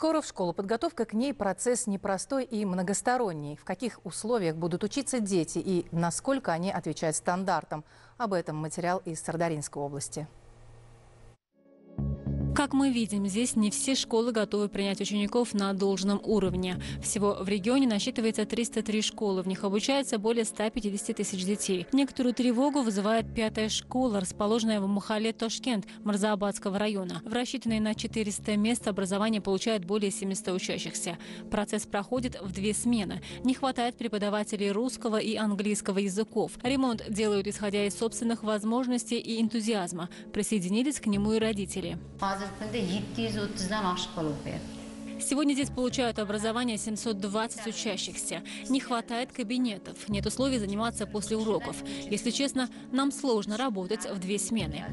Скоро в школу. Подготовка к ней процесс непростой и многосторонний. В каких условиях будут учиться дети и насколько они отвечают стандартам? Об этом материал из Сардаринской области. Как мы видим, здесь не все школы готовы принять учеников на должном уровне. Всего в регионе насчитывается 303 школы. В них обучается более 150 тысяч детей. Некоторую тревогу вызывает пятая школа, расположенная в Махале Тошкент Марзаабадского района. В рассчитанной на 400 мест образование получают более 700 учащихся. Процесс проходит в две смены. Не хватает преподавателей русского и английского языков. Ремонт делают исходя из собственных возможностей и энтузиазма. Присоединились к нему и родители. Күнде 730-дан ашық болу керек Сегодня здесь получают образование 720 учащихся. Не хватает кабинетов, нет условий заниматься после уроков. Если честно, нам сложно работать в две смены.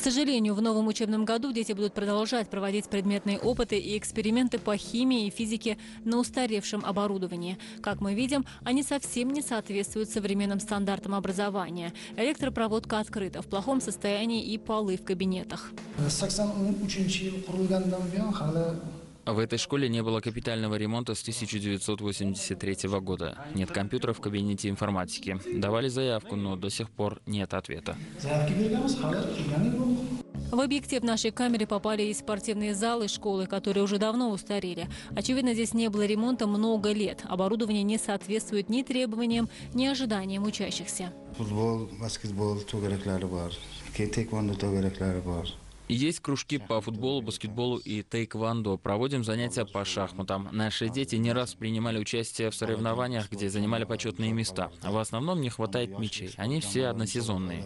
К сожалению, в новом учебном году дети будут продолжать проводить предметные опыты и эксперименты по химии и физике на устаревшем оборудовании. Как мы видим, они совсем не соответствуют современным стандартам образования. Электропроводка открыта, в плохом состоянии и полы в кабинетах. В этой школе не было капитального ремонта с 1983 года. Нет компьютера в кабинете информатики. Давали заявку, но до сих пор нет ответа. В объектив нашей камеры попали и спортивные залы школы, которые уже давно устарели. Очевидно, здесь не было ремонта много лет. Оборудование не соответствует ни требованиям, ни ожиданиям учащихся. Футбол, баскетбол, есть кружки по футболу, баскетболу и тейквондо. Проводим занятия по шахматам. Наши дети не раз принимали участие в соревнованиях, где занимали почетные места. В основном не хватает мячей. Они все односезонные.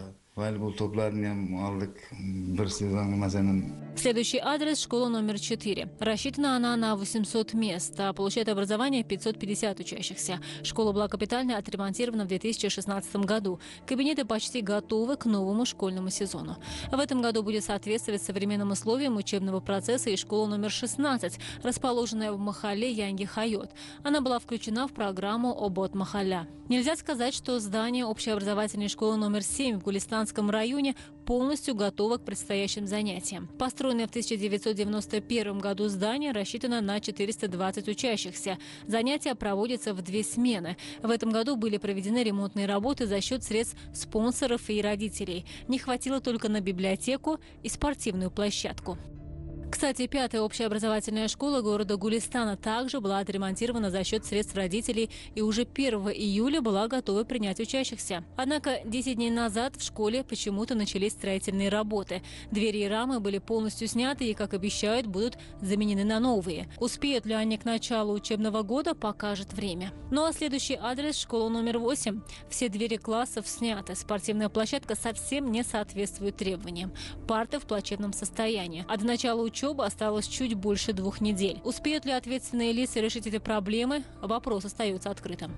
Следующий адрес – школа номер 4. Рассчитана она на 800 мест, а получает образование 550 учащихся. Школа была капитально отремонтирована в 2016 году. Кабинеты почти готовы к новому школьному сезону. В этом году будет соответствовать современным условиям учебного процесса и школа номер 16, расположенная в Махале Янги Хайот. Она была включена в программу «Обот Махаля». Нельзя сказать, что здание общеобразовательной школы номер 7 в Гулистанском районе полностью готово к предстоящим занятиям. Построенное в 1991 году здание рассчитано на 420 учащихся. Занятия проводятся в две смены. В этом году были проведены ремонтные работы за счет средств спонсоров и родителей. Не хватило только на библиотеку и спортивную площадку. Кстати, пятая общеобразовательная школа города Гулистана также была отремонтирована за счет средств родителей и уже 1 июля была готова принять учащихся. Однако 10 дней назад в школе почему-то начались строительные работы. Двери и рамы были полностью сняты и, как обещают, будут заменены на новые. Успеют ли они к началу учебного года, покажет время. Ну а следующий адрес – школа номер 8. Все двери классов сняты. Спортивная площадка совсем не соответствует требованиям. Парты в плачевном состоянии. А до начала учебы учебы осталось чуть больше двух недель. Успеют ли ответственные лица решить эти проблемы? Вопрос остается открытым.